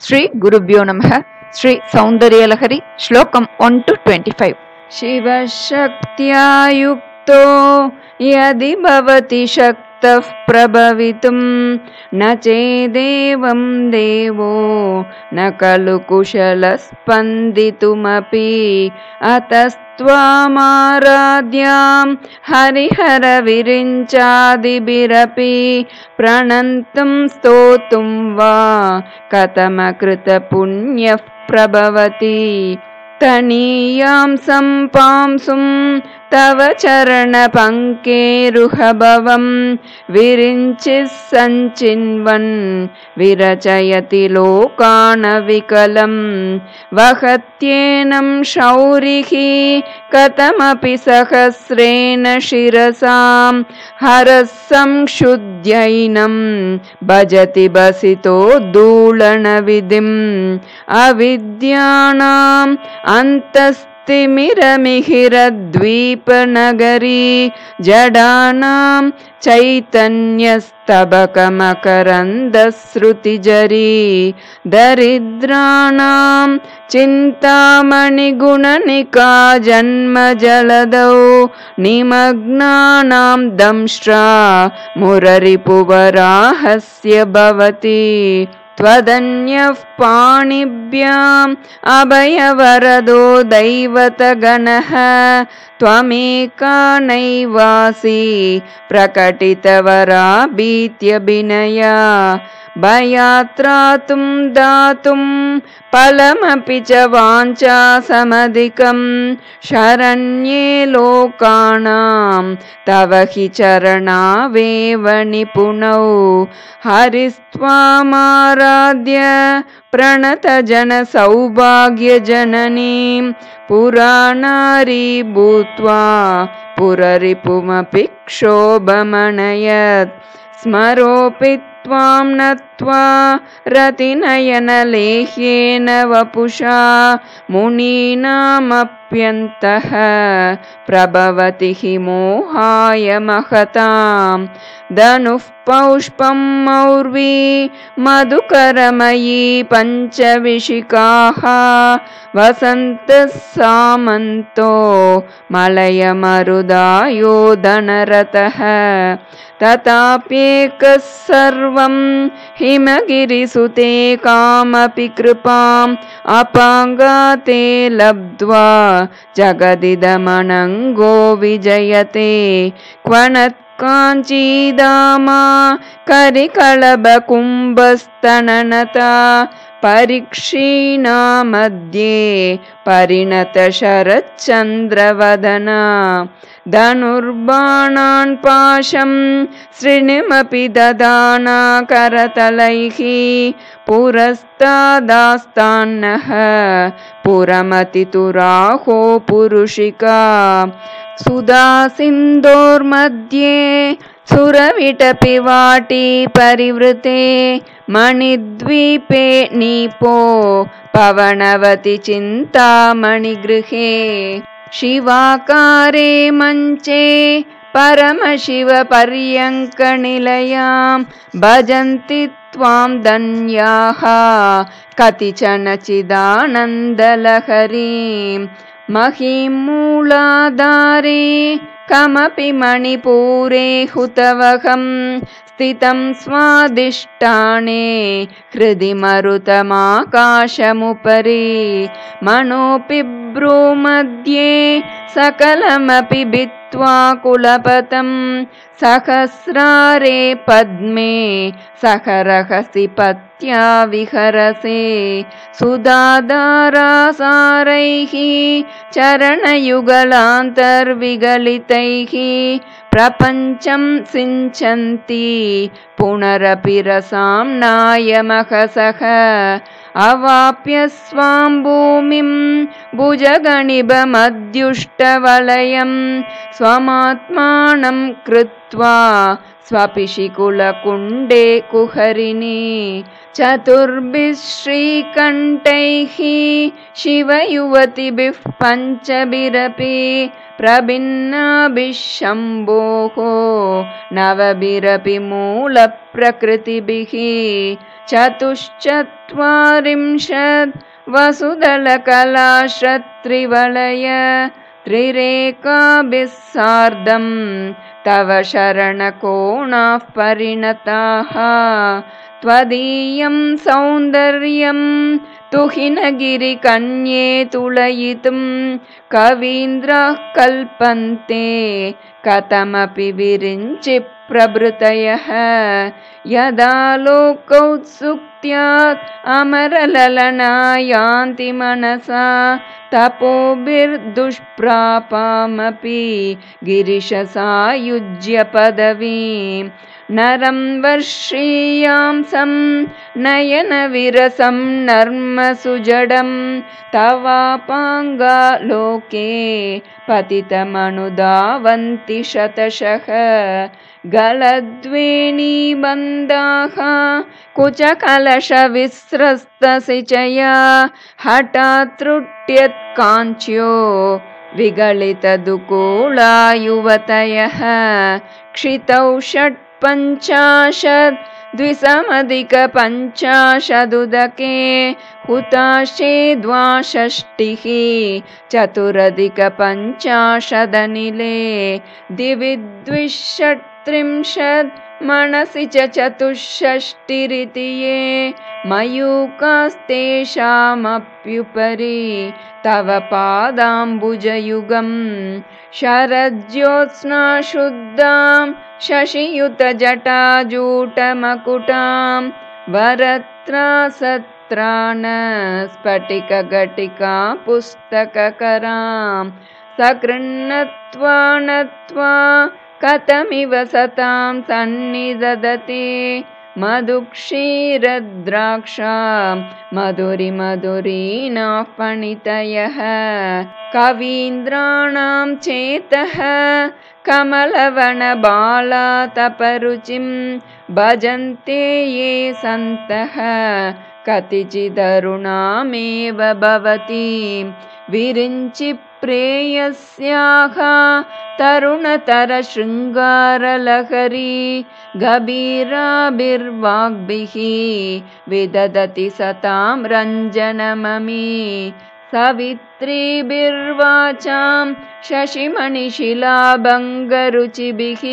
ஸ்ரீ குருபியோ நமக. ஸ்ரீ சௌந்தரியலகரி. ஸ்லோகம் ஒன் டு டுவெண்ட்டி ஃபைவ் शिवशक्त्या युक्तो यदि भवति शक् स्तः प्रभवितुं न चेदेवं देवो न खलु कुशलस्पन्दितुमपि। अतस्त्वामाराद्यां हरिहरविरिञ्चादिभिरपि प्रणन्तं स्तोतुं वा कथमकृतपुण्यः प्रभवति। तनीयांसम् पांसुं तव चरणपङ्केरुहभवम् विरिञ्चिः सञ्चिन्वन् विरचयति लोकान् वहत्येनं शौरिः कथमपि सहस्रेण शिरसां हरस्संशुद्धैनम् भजति बसितो दूलणविधिम् अविद्यानाम् अन्त तिमिरमिहिरद्वीपनगरी जडानां चैतन्यस्तबकमकरन्दश्रुतिजरी दरिद्राणां चिन्तामणिगुणनिका जन्मजलदौ निमग्नानां दंष्ट्रा मुररिपुवराहस्य भवति त्वदन्यः पाणिभ्याम् अभयवरदो दैवतगणः त्वमेका नैवासि प्रकटितवरा भीत्यभिनया भयात्रातुं दातुं फलमपि च वाञ्छा समधिकं शरण्ये लोकानां तव हि चरणावेव निपुणौ। हरिस्त्वामाराध्य प्रणतजनसौभाग्यजननीं पुराणारी भूत्वा पुररिपुमपि क्षोभमणयत् स्मरोऽपि त्वां नत्वा रतिनयनलेह्येन वपुषा मुनीनामप्यन्तः प्रभवति हि मोहाय महतां धनुः पौष्पं मौर्वी मधुकरमयी पञ्चविशिकाः वसन्तः सामन्तो मलयमरुदायो धनरतः तथाप्येकः सर्वं हिमगिरिसुते कामपि कृपाम् अपाङ्गाते लब्ध्वा जगदिदमनङ्गो विजयते। क्वणत् काञ्चीदामा करिकलबकुम्भस्तननता परीक्षीणा मध्ये परिणतशरच्चन्द्रवदना धनुर्बाणान् पाशं श्रेणिमपि ददाना करतलैः पुरस्तादास्तान्नः पुरमतितुराहो पुरुषिका सुधासिन्दोर्मध्ये सुरविटपि वाटी परिवृते मणिद्वीपे नीपो पवनवति चिन्तामणिगृहे शिवाकारे मञ्चे परमशिवपर्यङ्कनिलयां भजन्ति त्वां धन्याः कतिचन चिदानन्दलहरीं महीं मूलाधारे कमपि मणिपूरे हुतवहं स्थितं स्वादिष्टाने हृदि मरुतमाकाशमुपरि मनोऽपि भ्रूमध्ये सकलमपि भित्त्वा कुलपतं सहस्रारे पद्मे सहरहसि पत्या विहरसे। सुधाधारासारैः चरणयुगलान्तर्विगलितैः प्रपञ्चं सिञ्चन्ति पुनरपि रसां नायमहसः अवाप्य स्वां भूमिं भुजगणिबमद्युष्टवलयं स्वमात्मानं कृत्वा स्वपिशिकुलकुण्डे कुहरिणी चतुर्भिः श्रीकण्ठैः शिवयुवतिभिः पञ्चभिरपि प्रभिन्नाभिः शम्भोः नवभिरपि मूलप्रकृतिभिः चतुश्चत्वारिंशत् वसुदलकलाश्रत्रिवलय त्रिरेकाभिः सार्धम् तव शरणकोणाः परिणताः त्वदीयं सौन्दर्यं तुहिनगिरिकन्ये तुलयितुं कवीन्द्रः कल्पन्ते कथमपि विरिञ्चि प्रभृतयः। यदा लोकौत्सुक्त्यात् अमरललना यान्ति मनसा तपोभिर्दुष्प्रापामपि गिरिशसायुज्य पदवीं। नरं वर्षीयांसं नयनविरसं नर्मसुजडं तवापाङ्गालोके पतितमनुदावन्ति शतशः गलद्वेणीबन्धाः कुचकलशविस्रस्तसिचया हठात् त्रुट्यत्काञ्च्यो विगलितदुकूला युवतयः क्षितौ षट्पञ्चाशत् द्विसमधिकपञ्चाशदुदके हुताश्चेद्वाषष्टिः चतुरधिकपञ्चाशदनिले दिवि द्विषट्त्रिंशत् मनसि च चतुष्षष्टिरिति ये मयूकास्तेषामप्युपरि तव पादाम्बुजयुगं शरज्योत्स्नाशुद्धां शशियुतजटाजूटमकुटां वरत्रासत्राणस्फटिकघटिका पुस्तककरां सकृन्नत्वा नत्वा कथमिव सतां सन्निदधते मधुक्षीरद्राक्षा मधुरिमधुरीणाः पणितयः कवीन्द्राणां चेतः कमलवनबालातपरुचिं भजन्ते ये सन्तः कतिचिदरुणामेव भवति विरिञ्चि प्रेयस्याः तरुणतरशृङ्गारलहरी गभीराभिर्वाग्भिः विदधति सतां रञ्जनममी सवित्रीभिर्वाचां शशिमणिशिलाभङ्गरुचिभिः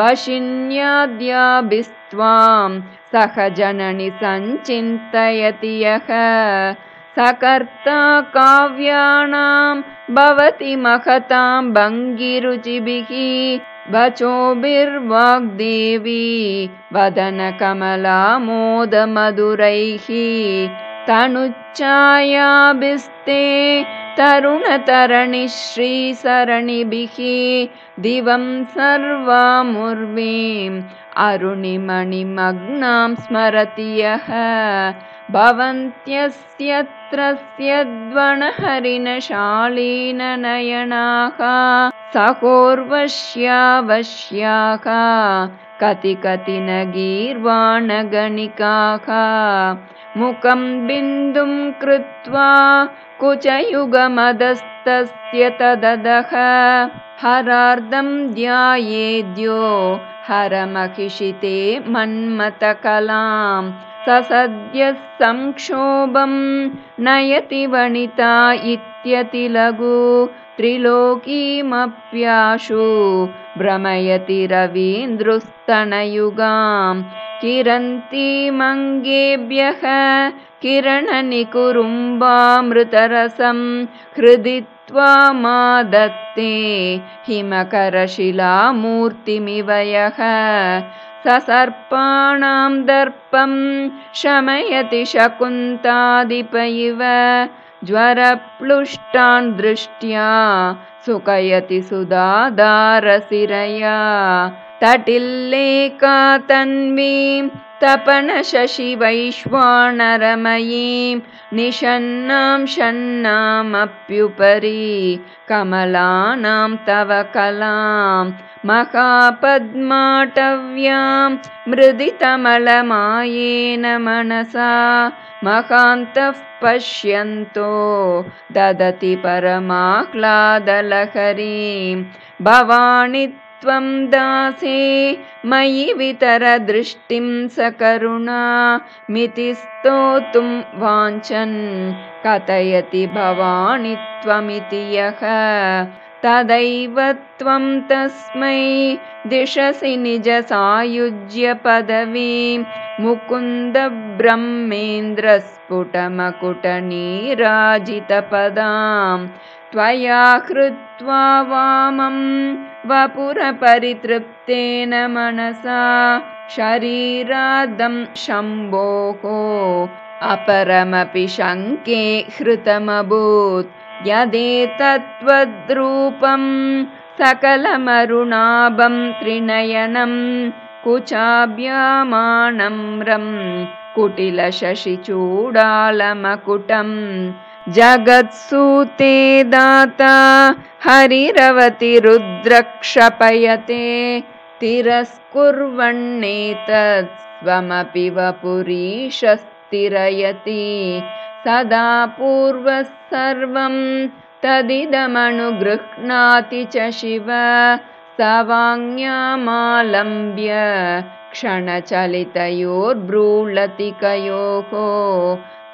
वशिन्याद्याभिस्त्वां सह जननि सञ्चिन्तयति यः सकर्ता काव्याणां भवति महतां भङ्गिरुचिभिः। वचोभिर्वाग्देवी वदनकमलामोदमधुरैः। तनुच्छायाभिस्ते तरुणतरणिश्रीसरणिभिः। दिवं सर्वामुर्वीम् अरुणिमणिमग्नां स्मरति यः। भवन्त्यस्यत्रस्यद्वणहरिणशालीननयनाः सहोर्वश्यावश्याः कति कति न गीर्वाणगणिकाः मुखं बिन्दुं कृत्वा कुचयुगमदस्तस्य तददः हरार्धं ध्यायेद्यो हरमहिषिते मन्मथकलां ससद्यः संक्षोभं नयति वनिता इत्यति लघु त्रिलोकीमप्याशु भ्रमयति रवीन्द्रुस्तनयुगां किरन्तीमङ्गेभ्यः किरणनिकुरुम्बामृतरसं हृदि त्वा मा दत्ते हिमकरशिलामूर्तिमिव यः ससर्पाणां दर्पं शमयति शकुन्तादिप इव। ज्वरप्लुष्टान् दृष्ट्या सुकयति सुधादारसिरया तटिल्लेका तन्वीं तपनशशिवैश्वानरमयीं निषन्नां षण्णामप्युपरि कमलानां तव कलां महापद्माटव्यां मृदितमलमायेन मनसा महान्तः पश्यन्तो ददति परमाह्लादलहरीं भवानि त्वं दासे मयि वितरदृष्टिं सकरुणा मिति स्तोतुं वाञ्छन् कथयति भवानि त्वमिति यः। तदैव त्वं तस्मै दिशसि निजसायुज्यपदवीं मुकुन्दब्रह्मेन्द्रस्फुटमकुटनीराजितपदां त्वया कृत्वा वामं वपुरपरितृप्तेन मनसा शरीरादं शम्भोः। अपरमपि शङ्के हृतमभूत्। यदेतत्त्वद्रूपं सकलमरुणाभं त्रिनयनं कुचाभ्यामानम्रं कुटिलशशिचूडालमकुटं जगत्सूते दाता हरिरवति रुद्रक्षपयते। तिरस्कुर्वन्नेतत् स्वमपि वपुरीशस्तिरयति सदा पूर्वः सर्वं तदिदमनुगृह्णाति च शिव। सवाङ्मालम्ब्य क्षणचलितयोर्ब्रूलतिकयोः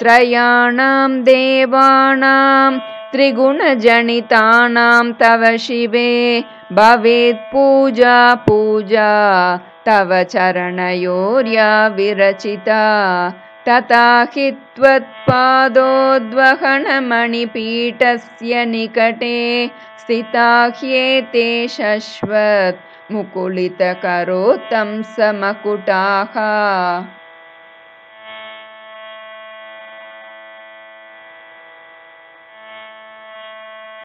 त्रयाणां देवानां त्रिगुणजनितानां तव शिवे। भवेत् पूजा पूजा तव चरणयोर्या विरचिता। तथा हि त्वत्पादोद्वहनमणिपीठस्य निकटे स्थिता ह्येते शश्वत्। मुकुलितकरोत्तं समकुटाः